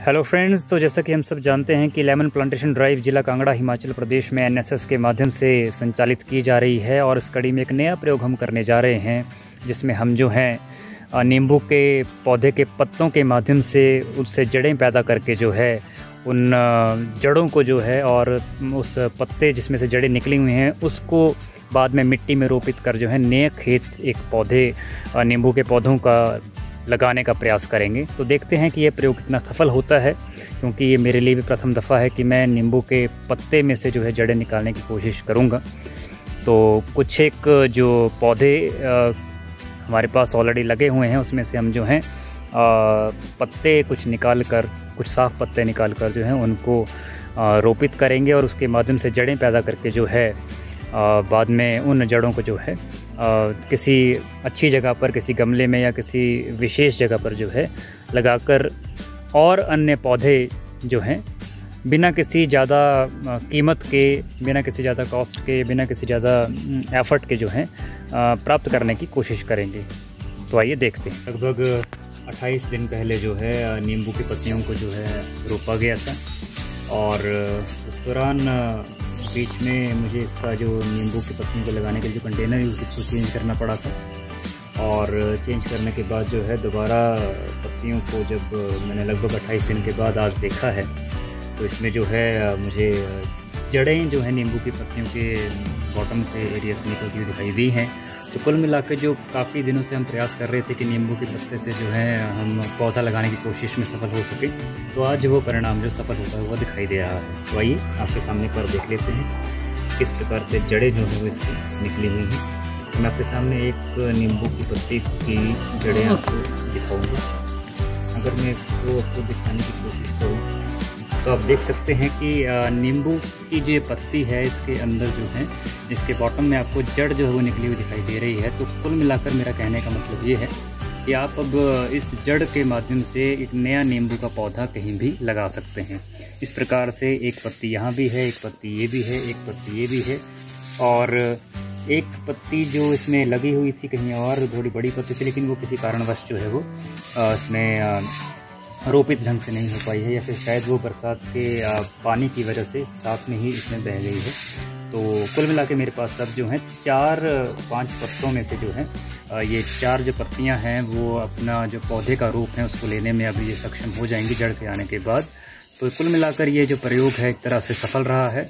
Hello friends तो जैसा कि हम सब जानते हैं कि लेमन प्लांटेशन ड्राइव जिला कांगड़ा, हिमाचल प्रदेश में एनएसएस के माध्यम से संचालित की जा रही है और इस कड़ी में एक नया प्रयोग हम करने जा रहे हैं, जिसमें हम जो हैं नींबू के पौधे के पत्तों के माध्यम से उससे जड़ें पैदा करके जो है, उन जड़ों को जो है और उस पत्ते जिसमें से जड़ें निकली हुई हैं, उसको बाद में मिट्टी में रोपित कर जो है नए खेत एक पौधे नींबू के पौधों का लगाने का प्रयास करेंगे। तो देखते हैं कि यह प्रयोग कितना सफल होता है, क्योंकि ये मेरे लिए भी प्रथम दफ़ा है कि मैं नींबू के पत्ते में से जो है जड़ें निकालने की कोशिश करूँगा। तो कुछ एक जो पौधे हमारे पास ऑलरेडी लगे हुए हैं, उसमें से हम जो हैं पत्ते कुछ निकाल कर कुछ साफ़ पत्ते निकाल कर जो हैं, उनको रोपित करेंगे और उसके माध्यम से जड़ें पैदा करके जो है बाद में उन जड़ों को जो है किसी अच्छी जगह पर, किसी गमले में या किसी विशेष जगह पर जो है, लगाकर और अन्य पौधे जो हैं, बिना किसी ज़्यादा कीमत के, बिना किसी ज़्यादा कॉस्ट के, बिना किसी ज़्यादा एफर्ट के जो हैं प्राप्त करने की कोशिश करेंगे। तो आइए देखते हैं। लगभग 28 दिन पहले जो है नींबू की पत्तियों को जो है, रोपा गया था और उस दौरान बीच में मुझे इसका जो नींबू की पत्तियों को लगाने के लिए जो कंटेनर है, उसको चेंज करना पड़ा था। और चेंज करने के बाद जो है, दोबारा पत्तियों को जब मैंने लगभग अट्ठाईस दिन के बाद आज देखा है तो इसमें जो है, मुझे जड़ें जो है नींबू की पत्तियों के बॉटम के एरिया से निकलती हुई दिखाई दी हैं। तो कुल मिलाकर जो काफ़ी दिनों से हम प्रयास कर रहे थे कि नींबू के पत्ते से जो है हम पौधा लगाने की कोशिश में सफल हो सके तो आज वो परिणाम जो सफल होता है वो दिखाई दे रहा है। तो आइए, आपके सामने पर देख लेते हैं किस प्रकार से जड़ें जो हैं वो इसकी निकली हुई हैं। तो मैं आपके सामने एक नींबू की पत्ती की जड़ें आपको दिखाऊँगी। अगर मैं इसको आपको दिखाने की कोशिश करूँ तो आप देख सकते हैं कि नींबू की जो पत्ती है, इसके अंदर जो है, इसके बॉटम में आपको जड़ जो है वो निकली हुई दिखाई दे रही है। तो कुल मिलाकर मेरा कहने का मतलब ये है कि आप अब इस जड़ के माध्यम से एक नया नींबू का पौधा कहीं भी लगा सकते हैं। इस प्रकार से एक पत्ती यहाँ भी है, एक पत्ती ये भी है, एक पत्ती ये भी है। और एक पत्ती जो इसमें लगी हुई थी कहीं और, थोड़ी बड़ी पत्ती थी, लेकिन वो किसी कारणवश जो है वो इसमें रोपित ढंग से नहीं हो पाई है या फिर शायद वो बरसात के पानी की वजह से साथ में ही इसमें बह गई है। तो कुल मिला के मेरे पास अब जो हैं चार, पाँच पत्तों में से जो है ये चार जो पत्तियाँ हैं, वो अपना जो पौधे का रूप है उसको लेने में अभी ये सक्षम हो जाएँगी जड़ के आने के बाद। तो कुल मिलाकर ये जो प्रयोग है एक तरह से सफल रहा है।